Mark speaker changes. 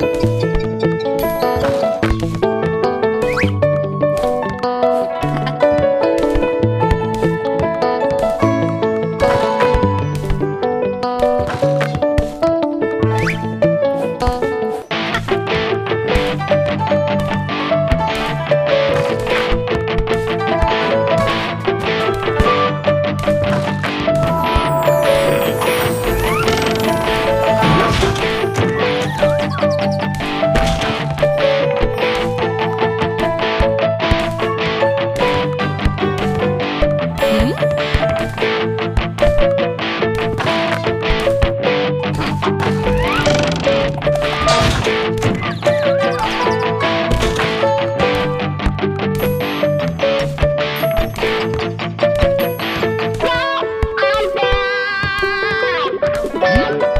Speaker 1: Thank you. Thank